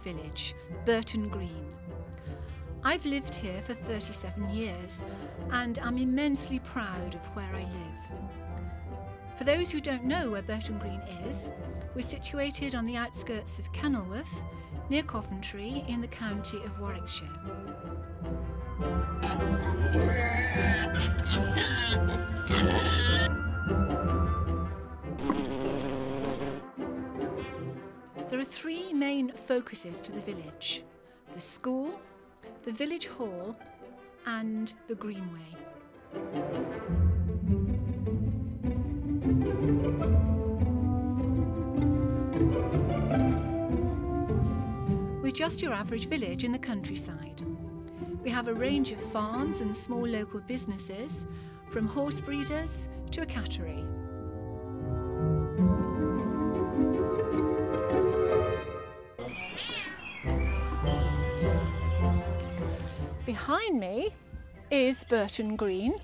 village, Burton Green. I've lived here for 37 years and I'm immensely proud of where I live. For those who don't know where Burton Green is, we're situated on the outskirts of Kenilworth, near Coventry in the county of Warwickshire. There are three main focuses to the village the school, the village hall, and the greenway. We're just your average village in the countryside. We have a range of farms and small local businesses, from horse breeders to a cattery. Behind me is Burton Green,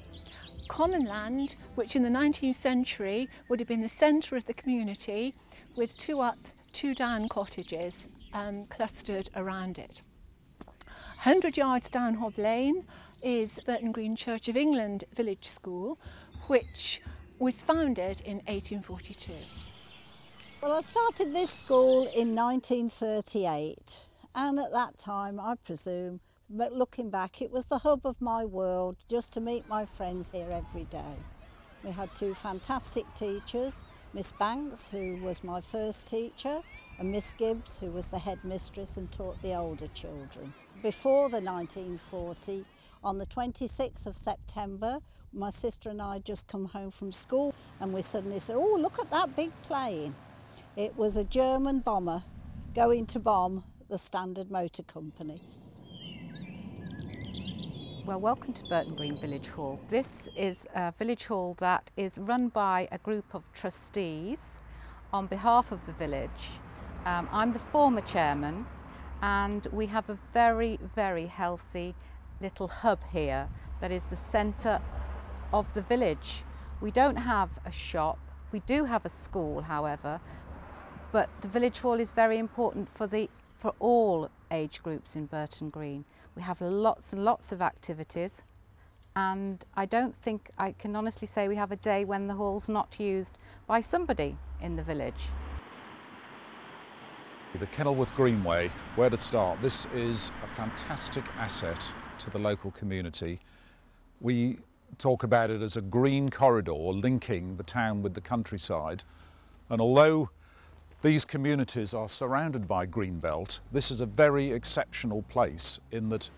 common land which in the 19th century would have been the centre of the community with two up, two down cottages um, clustered around it. 100 yards down Hob Lane is Burton Green Church of England Village School, which was founded in 1842. Well, I started this school in 1938, and at that time, I presume, but looking back, it was the hub of my world just to meet my friends here every day. We had two fantastic teachers, Miss Banks, who was my first teacher, and Miss Gibbs, who was the headmistress and taught the older children. Before the 1940, on the 26th of September, my sister and I had just come home from school and we suddenly said, oh, look at that big plane. It was a German bomber going to bomb the Standard Motor Company. Well, welcome to Burton Green Village Hall. This is a village hall that is run by a group of trustees on behalf of the village. Um, I'm the former chairman and we have a very, very healthy little hub here that is the centre of the village. We don't have a shop, we do have a school however, but the village hall is very important for, the, for all age groups in Burton Green. We have lots and lots of activities and I don't think I can honestly say we have a day when the hall's not used by somebody in the village. The Kenilworth Greenway, where to start? This is a fantastic asset to the local community. We talk about it as a green corridor linking the town with the countryside. And although these communities are surrounded by greenbelt, this is a very exceptional place in that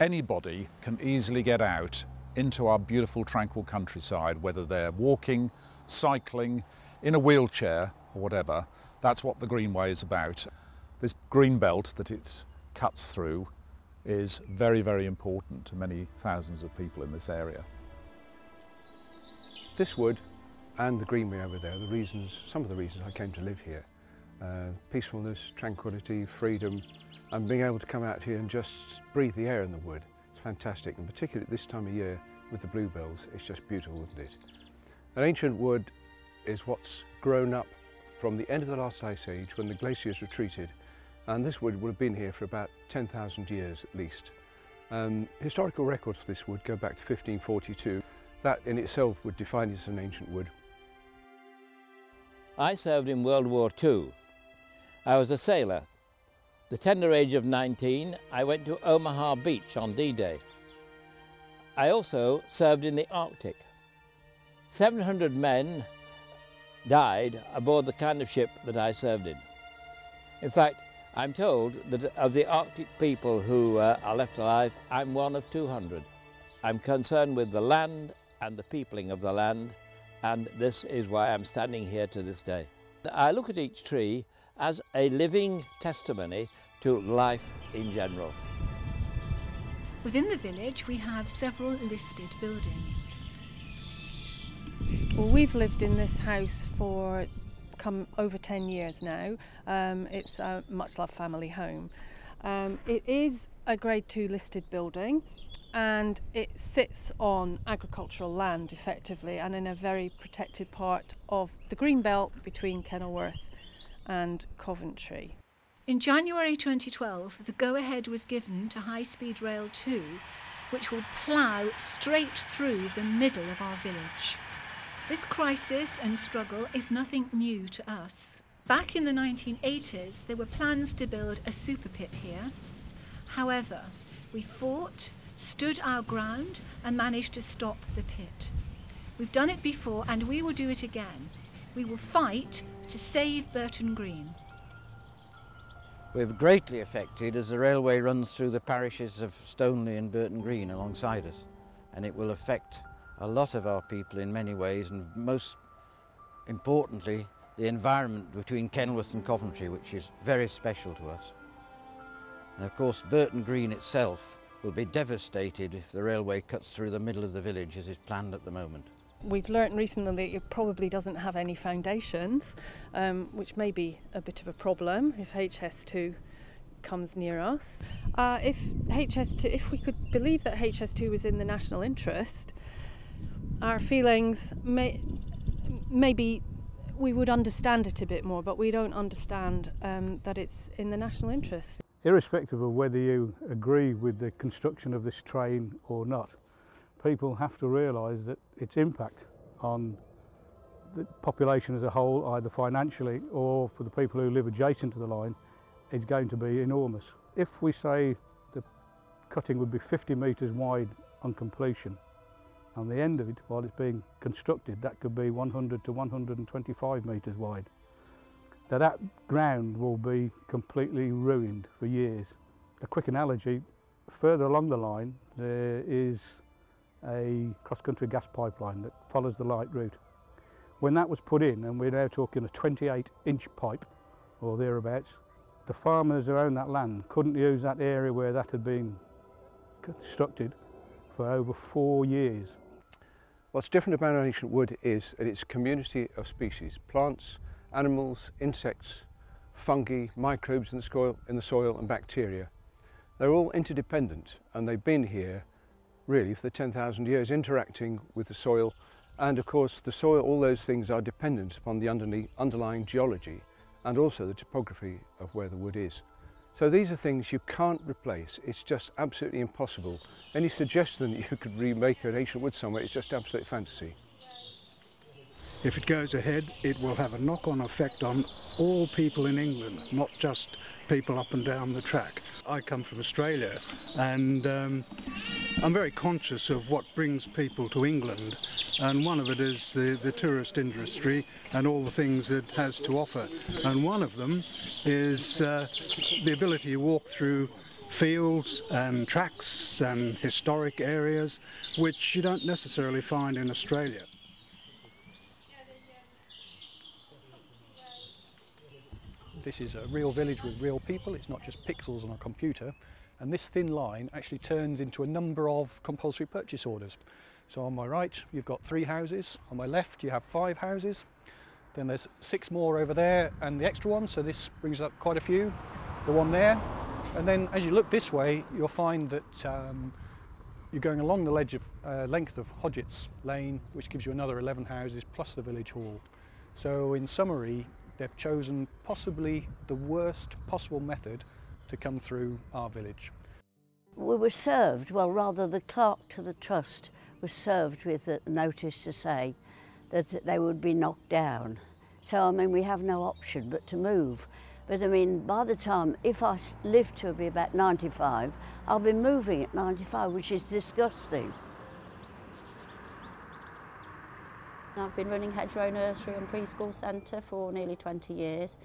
anybody can easily get out into our beautiful tranquil countryside, whether they're walking, cycling, in a wheelchair or whatever. That's what the Greenway is about. This green belt that it cuts through is very, very important to many thousands of people in this area. This wood and the greenway over there are the reasons, some of the reasons I came to live here. Uh, peacefulness, tranquility, freedom, and being able to come out here and just breathe the air in the wood. It's fantastic, and particularly at this time of year with the bluebells, it's just beautiful, isn't it? An ancient wood is what's grown up from the end of the last ice age when the glaciers retreated and this wood would have been here for about 10,000 years at least. Um, historical records for this wood go back to 1542. That in itself would define it as an ancient wood. I served in World War II. I was a sailor. The tender age of 19, I went to Omaha Beach on D-Day. I also served in the Arctic. 700 men died aboard the kind of ship that I served in. In fact, I'm told that of the Arctic people who uh, are left alive, I'm one of 200. I'm concerned with the land and the peopling of the land, and this is why I'm standing here to this day. I look at each tree as a living testimony to life in general. Within the village, we have several listed buildings. Well, we've lived in this house for come over 10 years now. Um, it's a much loved family home. Um, it is a grade 2 listed building and it sits on agricultural land effectively and in a very protected part of the green belt between Kenilworth and Coventry. In January 2012, the go-ahead was given to High Speed Rail 2, which will plough straight through the middle of our village. This crisis and struggle is nothing new to us. Back in the 1980s, there were plans to build a super pit here. However, we fought, stood our ground, and managed to stop the pit. We've done it before and we will do it again. We will fight to save Burton Green. We're greatly affected as the railway runs through the parishes of Stoneleigh and Burton Green alongside us and it will affect a lot of our people in many ways and most importantly the environment between Kenilworth and Coventry which is very special to us. And of course Burton Green itself will be devastated if the railway cuts through the middle of the village as is planned at the moment. We've learnt recently that it probably doesn't have any foundations, um, which may be a bit of a problem if HS2 comes near us. Uh, if HS2, if we could believe that HS2 was in the national interest, our feelings may maybe we would understand it a bit more, but we don't understand um, that it's in the national interest. Irrespective of whether you agree with the construction of this train or not, people have to realise that its impact on the population as a whole, either financially or for the people who live adjacent to the line, is going to be enormous. If we say the cutting would be 50 metres wide on completion, and the end of it, while it's being constructed, that could be 100 to 125 metres wide. Now that ground will be completely ruined for years. A quick analogy, further along the line, there is a cross-country gas pipeline that follows the light route. When that was put in, and we're now talking a 28 inch pipe or thereabouts, the farmers who own that land couldn't use that area where that had been constructed for over four years. What's different about ancient wood is that it's a community of species, plants, animals, insects, fungi, microbes in the soil, in the soil and bacteria. They're all interdependent and they've been here really for the 10,000 years interacting with the soil and of course the soil, all those things are dependent upon the underlying geology and also the topography of where the wood is. So these are things you can't replace, it's just absolutely impossible. Any suggestion that you could remake an ancient wood somewhere is just absolute fantasy. If it goes ahead, it will have a knock-on effect on all people in England, not just people up and down the track. I come from Australia and um, I'm very conscious of what brings people to England and one of it is the, the tourist industry and all the things it has to offer. And one of them is uh, the ability to walk through fields and tracks and historic areas which you don't necessarily find in Australia. This is a real village with real people, it's not just pixels on a computer. And this thin line actually turns into a number of compulsory purchase orders. So on my right, you've got three houses. On my left, you have five houses. Then there's six more over there and the extra one. So this brings up quite a few. The one there. And then as you look this way, you'll find that um, you're going along the ledge of, uh, length of Hodgetts Lane, which gives you another 11 houses plus the village hall. So in summary, they've chosen possibly the worst possible method to come through our village. We were served, well rather the clerk to the trust was served with a notice to say that they would be knocked down. So I mean we have no option but to move. But I mean by the time, if I live to be about 95, I'll be moving at 95 which is disgusting. I've been running Hedgerow Nursery and Preschool Centre for nearly 20 years.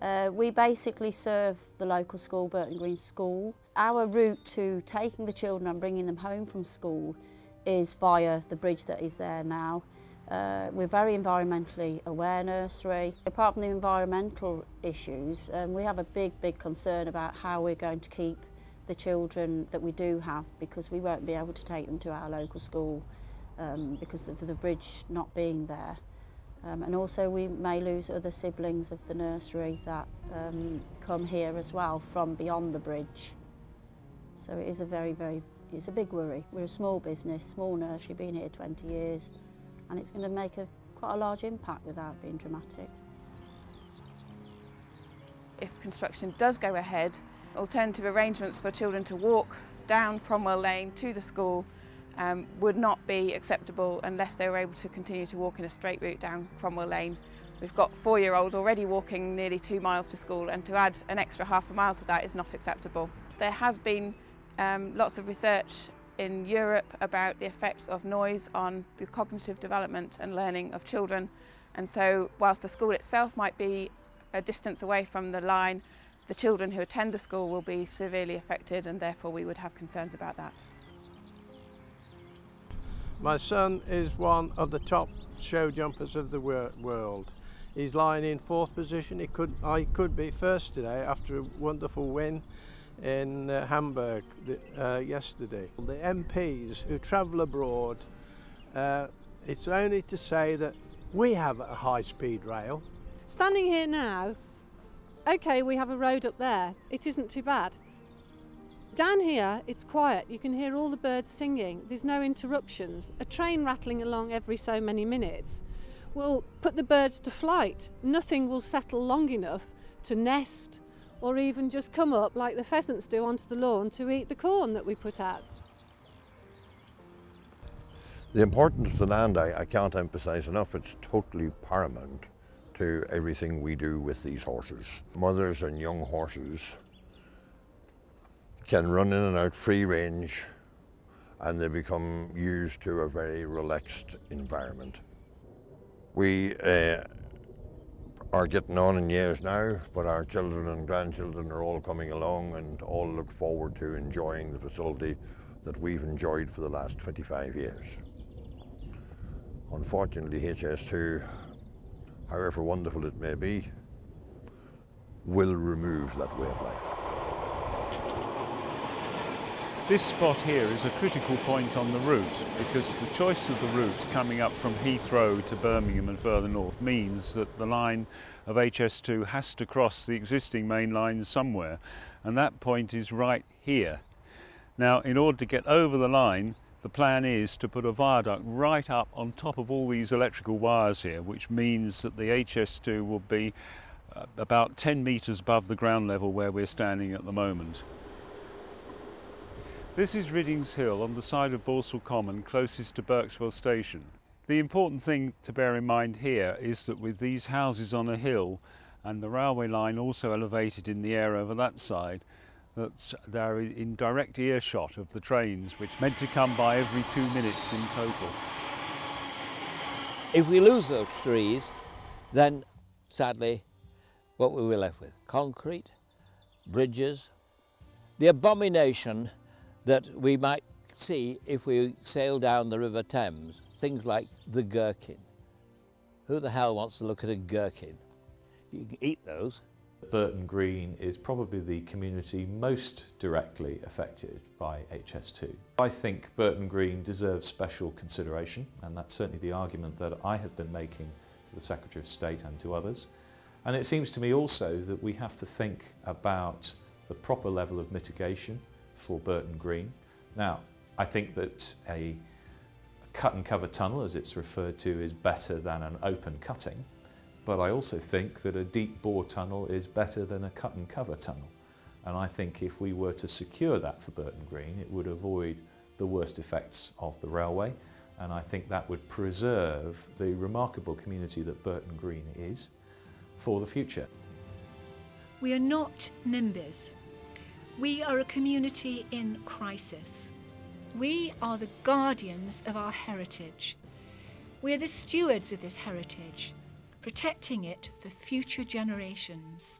Uh, we basically serve the local school, Burton Green School. Our route to taking the children and bringing them home from school is via the bridge that is there now. Uh, we're very environmentally aware nursery. Apart from the environmental issues, um, we have a big, big concern about how we're going to keep the children that we do have because we won't be able to take them to our local school um, because of the bridge not being there. Um, and also we may lose other siblings of the nursery that um, come here as well from beyond the bridge. So it is a very, very, it's a big worry. We're a small business, small nursery, been here 20 years, and it's going to make a quite a large impact without being dramatic. If construction does go ahead, alternative arrangements for children to walk down Cromwell Lane to the school um, would not be acceptable unless they were able to continue to walk in a straight route down Cromwell Lane. We've got four-year-olds already walking nearly two miles to school and to add an extra half a mile to that is not acceptable. There has been um, lots of research in Europe about the effects of noise on the cognitive development and learning of children and so whilst the school itself might be a distance away from the line, the children who attend the school will be severely affected and therefore we would have concerns about that. My son is one of the top show jumpers of the world. He's lying in fourth position. He could, I could be first today after a wonderful win in uh, Hamburg uh, yesterday. The MPs who travel abroad, uh, it's only to say that we have a high speed rail. Standing here now, okay, we have a road up there. It isn't too bad. Down here, it's quiet. You can hear all the birds singing. There's no interruptions. A train rattling along every so many minutes will put the birds to flight. Nothing will settle long enough to nest or even just come up like the pheasants do onto the lawn to eat the corn that we put out. The importance of the land, I, I can't emphasize enough. It's totally paramount to everything we do with these horses. Mothers and young horses can run in and out free range and they become used to a very relaxed environment. We uh, are getting on in years now, but our children and grandchildren are all coming along and all look forward to enjoying the facility that we've enjoyed for the last 25 years. Unfortunately, HS2, however wonderful it may be, will remove that way of life. This spot here is a critical point on the route because the choice of the route coming up from Heathrow to Birmingham and further north means that the line of HS2 has to cross the existing main line somewhere and that point is right here. Now in order to get over the line the plan is to put a viaduct right up on top of all these electrical wires here, which means that the HS2 will be uh, about 10 metres above the ground level where we're standing at the moment. This is Riddings Hill on the side of Balsall Common, closest to Berkswell Station. The important thing to bear in mind here is that with these houses on a hill and the railway line also elevated in the air over that side, that they're in direct earshot of the trains, which meant to come by every two minutes in total. If we lose those trees, then sadly, what will we will left with? Concrete, bridges, the abomination that we might see if we sail down the River Thames, things like the gherkin. Who the hell wants to look at a gherkin? You can eat those, Burton Green is probably the community most directly affected by HS2. I think Burton Green deserves special consideration and that's certainly the argument that I have been making to the Secretary of State and to others. And it seems to me also that we have to think about the proper level of mitigation for Burton Green. Now, I think that a cut and cover tunnel, as it's referred to, is better than an open cutting. But I also think that a deep bore tunnel is better than a cut and cover tunnel. And I think if we were to secure that for Burton Green, it would avoid the worst effects of the railway. And I think that would preserve the remarkable community that Burton Green is for the future. We are not NIMBYs. We are a community in crisis. We are the guardians of our heritage. We are the stewards of this heritage protecting it for future generations.